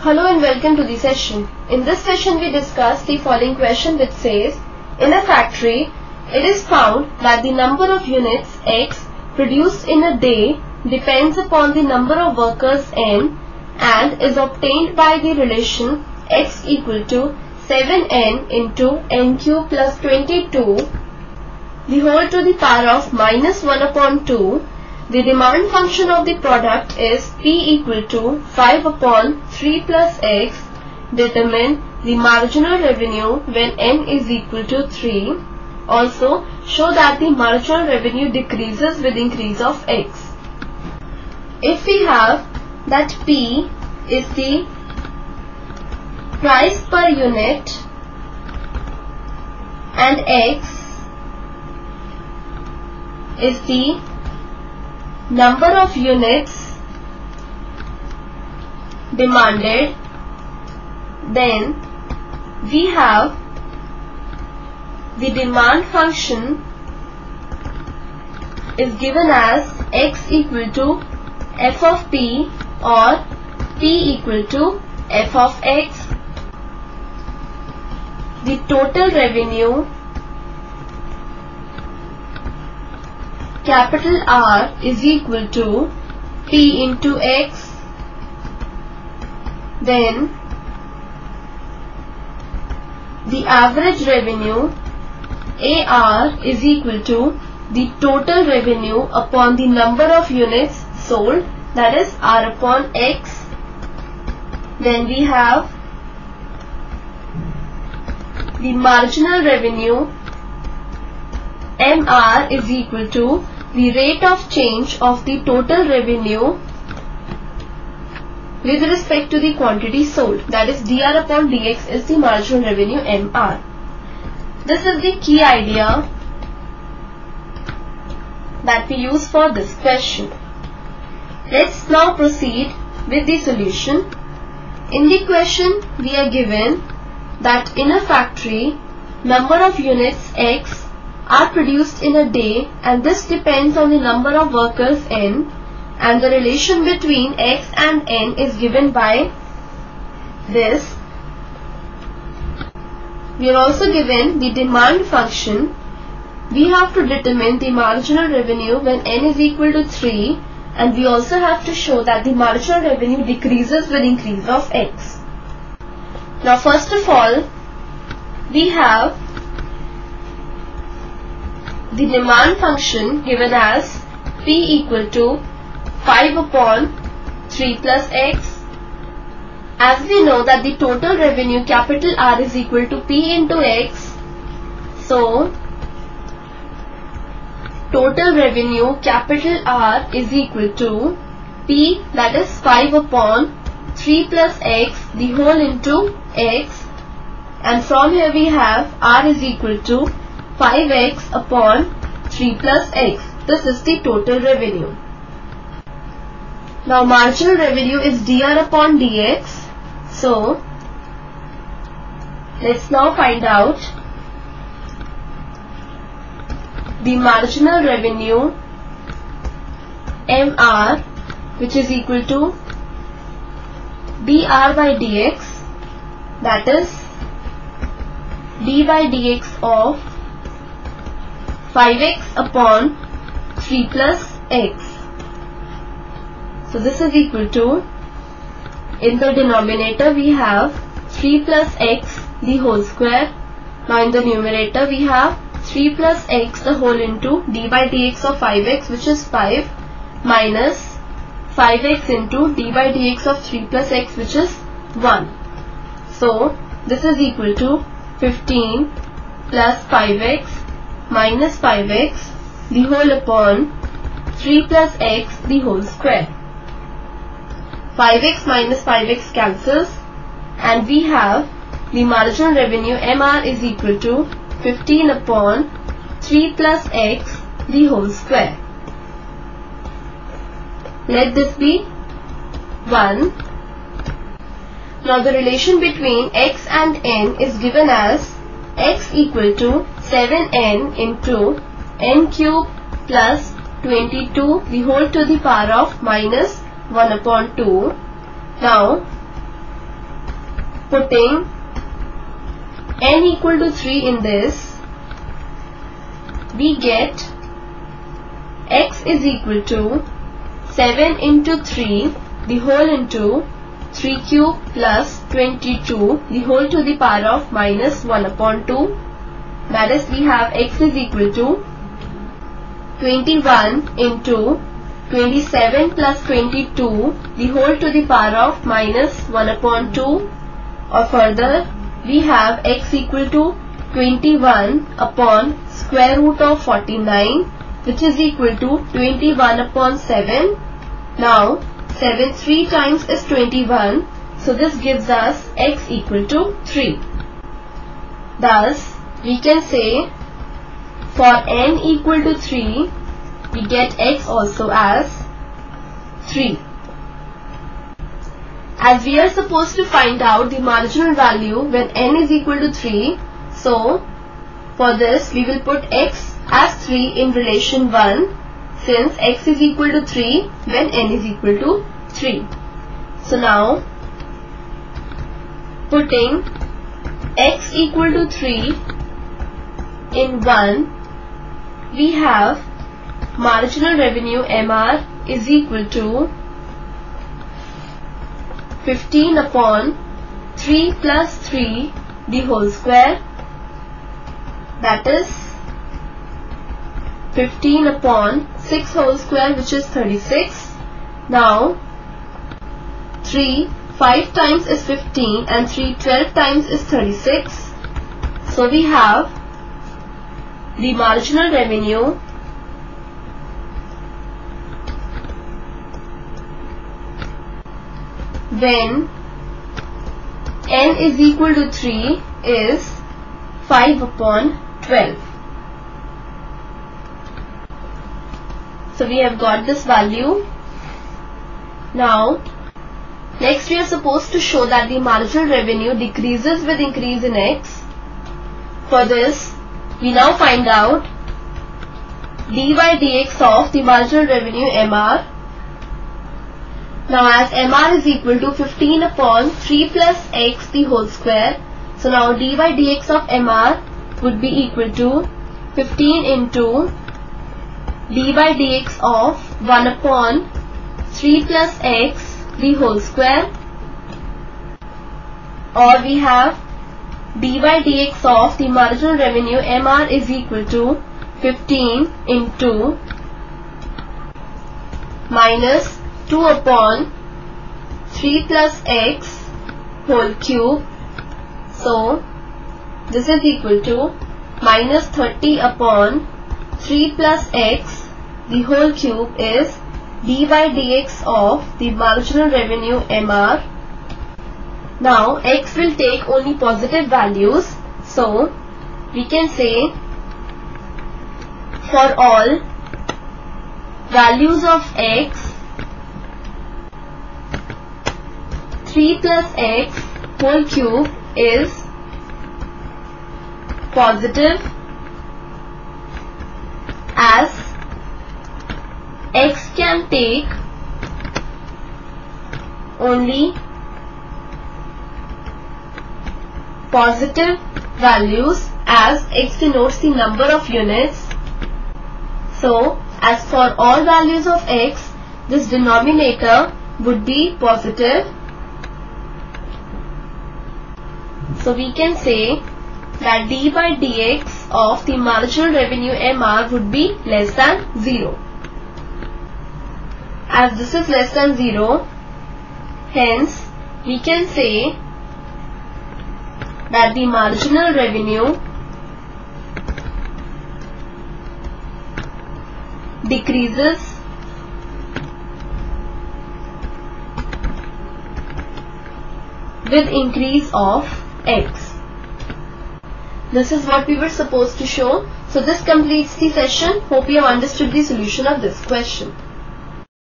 Hello and welcome to the session. In this session we discuss the following question which says, in a factory, it is found that the number of units X produced in a day depends upon the number of workers N and is obtained by the relation X equal to 7N into N cube plus 22 the whole to the power of minus 1 upon 2 the demand function of the product is P equal to 5 upon 3 plus X. Determine the marginal revenue when N is equal to 3. Also, show that the marginal revenue decreases with increase of X. If we have that P is the price per unit and X is the number of units demanded then we have the demand function is given as x equal to f of p or p equal to f of x. The total revenue capital R is equal to P into X then the average revenue AR is equal to the total revenue upon the number of units sold that is R upon X. Then we have the marginal revenue MR is equal to the rate of change of the total revenue with respect to the quantity sold. That is dr upon dx is the marginal revenue mr this is the key idea that we use for this question. Let's now proceed with the solution. In the question we are given that in a factory number of units x are produced in a day and this depends on the number of workers n and the relation between x and n is given by this. We are also given the demand function. We have to determine the marginal revenue when n is equal to 3 and we also have to show that the marginal revenue decreases with increase of x. Now first of all, we have the demand function given as P equal to 5 upon 3 plus x. As we know that the total revenue capital R is equal to P into x. So, total revenue capital R is equal to P that is 5 upon 3 plus x the whole into x and from here we have R is equal to 5x upon 3 plus x. This is the total revenue. Now marginal revenue is dr upon dx. So let's now find out the marginal revenue MR which is equal to dr by dx that is d by dx of 5x upon 3 plus x. So this is equal to, in the denominator we have 3 plus x the whole square. Now in the numerator we have 3 plus x the whole into d by dx of 5x which is 5 minus 5x into d by dx of 3 plus x which is 1. So this is equal to 15 plus 5x minus 5x the whole upon 3 plus x the whole square. 5x minus 5x cancels and we have the marginal revenue MR is equal to 15 upon 3 plus x the whole square. Let this be 1. Now the relation between x and n is given as x equal to 7n into n cube plus 22 the whole to the power of minus 1 upon 2. Now putting n equal to 3 in this we get x is equal to 7 into 3 the whole into 3 cube plus 22 the whole to the power of minus 1 upon 2 that is we have x is equal to 21 into 27 plus 22 the whole to the power of minus 1 upon 2 or further we have x equal to 21 upon square root of 49 which is equal to 21 upon 7. Now 7 3 times is 21 so this gives us x equal to 3. Thus we can say for n equal to 3 we get x also as 3 as we are supposed to find out the marginal value when n is equal to 3 so for this we will put x as 3 in relation 1 since x is equal to 3 when n is equal to 3 so now putting x equal to 3 in 1 we have marginal revenue MR is equal to 15 upon 3 plus 3 the whole square. That is 15 upon 6 whole square which is 36 now 3 5 times is 15 and 3 12 times is 36 so we have the marginal revenue when n is equal to 3 is 5 upon 12. So we have got this value. Now next we are supposed to show that the marginal revenue decreases with increase in x. For this we now find out dy dx of the marginal revenue MR now as MR is equal to 15 upon 3 plus x the whole square. So now dy dx of MR would be equal to 15 into dy dx of 1 upon 3 plus x the whole square or we have dy dx of the marginal revenue MR is equal to 15 into minus 2 upon 3 plus x whole cube. So, this is equal to minus 30 upon 3 plus x the whole cube is dy dx of the marginal revenue MR. Now, x will take only positive values. So, we can say for all values of x 3 plus x whole cube is positive as can take only positive values as x denotes the number of units. So, as for all values of x, this denominator would be positive. So, we can say that d by dx of the marginal revenue MR would be less than 0. As this is less than 0, hence we can say that the marginal revenue decreases with increase of x. This is what we were supposed to show. So this completes the session. Hope you have understood the solution of this question.